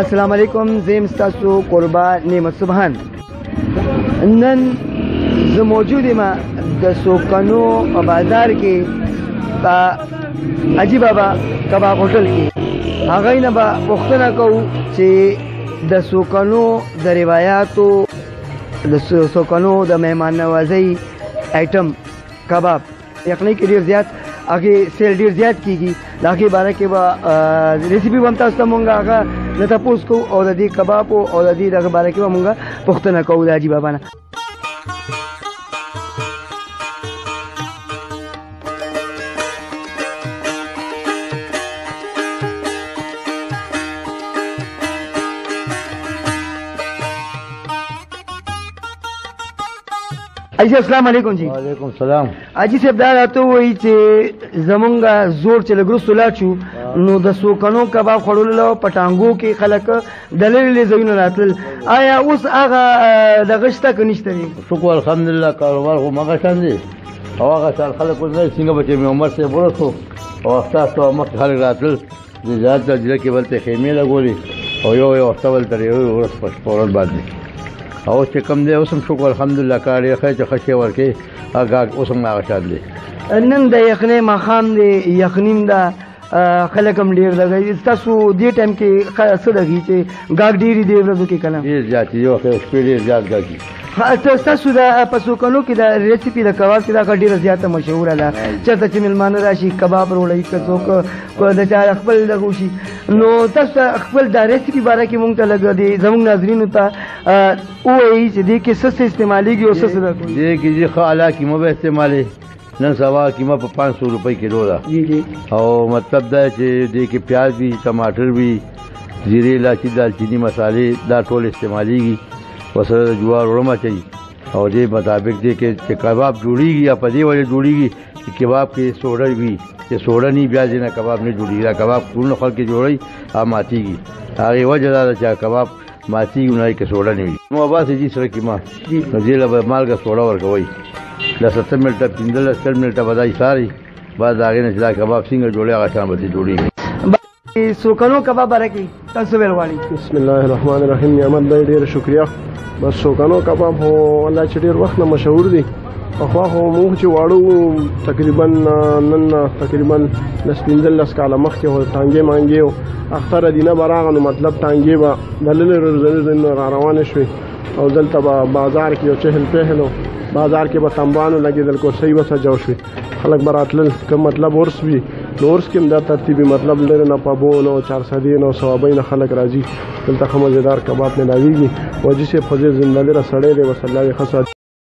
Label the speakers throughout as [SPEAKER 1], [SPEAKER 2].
[SPEAKER 1] السلام علیکم زیم تاسو قربا نعمت سبحان نن زه موجود یم د سوکنو په بازار کې په عجیب بابا کباب هوټل کې هغه نه به پوښتنه کوو چې د سوکنو د روایتو د سوکنو د مهمان نوازۍ آیټم کباب یخنۍ کې ډیر زیات هغه سیل ډیر زیات کیږي دا کې باره کې به ریسیپي هم تاسو ته مونږه هغه نه تاسو کو او د دې کباب او د دې دغه باره کې به مونږه پښتنه کوو د عجیب بابا نه اجي السلام علیکم جی
[SPEAKER 2] وعلیکم السلام
[SPEAKER 1] اجي صاحب دا راته وایي چې زمونږه زور چې لګرستو لا چو نو د سوکنو کباب خړول له پټانګو کې خلک دلیل له زینو راتل آیا اوس هغه د غشته کې نشته دي
[SPEAKER 2] شکر الحمدلله کاروبار خو مګه شان دي او هغه سال خلک نه څنګه بچي عمر سه ورسو او تاسو مخ خلک راتل د ځات د ځل کې ولته خیمه لګولې او یو یو وخت ولته یو ورځ پښ پورت باندې او چې کم دی اوسم شکر الحمدلله کار یې خې چې خشه ورکه هغه اوسم هغه شاد دی
[SPEAKER 1] نن د یخنې مخام دی یخنیم ده خلک هم ډیر لګي تاسو دې ټایم کې څه لګي چې ګاګ ډیری دی ورځو کې کنه
[SPEAKER 2] ډیر زیات یو خو شپې ډیر زیات ګاګي
[SPEAKER 1] تاسو دا په سوکنو کې دا ریسیپي د کباب چې دا ډیره زیاته مشهوره ده چرته چې ملمانه راشي کباب وروړي که څوک کو د چا خپل د غوشي نو تاسو خپل دا ریسیپي باره کې مونږ ته لګ دی زموږ ناظرینو ته او ای چې دې کې سس استعماليږي او سس نه کوي
[SPEAKER 2] دې کې چې خاله کې مو به استعمالي نن سبا قیمه په 500 روپۍ کیلو ده
[SPEAKER 1] جی جی
[SPEAKER 2] او مطلب دا چې دې کې پیاز وي ټماټر وي زیره لاچی دالچینی مسالې دا ټول استعماليږي وسره جوار ورما چي او دې مطابق دې کې چې کباب جوړیږي یا په دې وجه جوړیږي چې کباب کې سوډه وي چې سوډه نه بیا ځنه کباب نه جوړیږي دا کباب ټول خلک جوړي او ماتيږي هغه وجه دا چې کباب ماتی ګنای کې سوډا نیوي نو باسي چې سره کې ما نو دې له مالګه سوډا ورکوي د 70 منټه 15 منټه بدای ساري بعد هغه نه چې دا کباب څنګه جوړي هغه شان به جوړي
[SPEAKER 1] سوکنو کباب برکی تاسو ویل والی
[SPEAKER 3] بسم الله الرحمن الرحیم نعمت ډیر شکریا بس سوکنو کباب هو الله چې ډیر وخت نه مشهور دي پخوا خو موږ چې واړو تقریبا نن تقریبا لس پنځلس کاله مخکې هو ټانګې مانګې او اختر دینه به راغله نو مطلب ټانګې به د لرې روزنې را روانې شوې او دلته به بازار کې یو چهل پهل و بازار کې به تنبانو لګېدل کرسۍ به سجاو شوې خلک به راتلل که مطلب ورس وي نو ورس کې هم دا ترتیبي مطلب لرې نه پبون او چارسدین او ثوابۍ نه خلک راځي دلته ښه مزېدار کباب ملاویږي وجي صاحب خو زندلې را سړی دی وسله یې ښه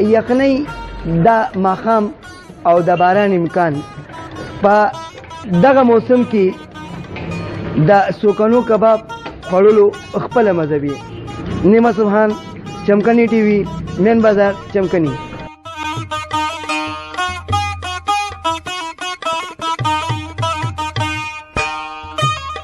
[SPEAKER 1] یقیني دا ماخام او د باران امکان په دغه موسم کې د سوکنو کباب خوړلو خپل مذهبي نیمه سبحان چمکنی ټي وي مین بازار چمکنی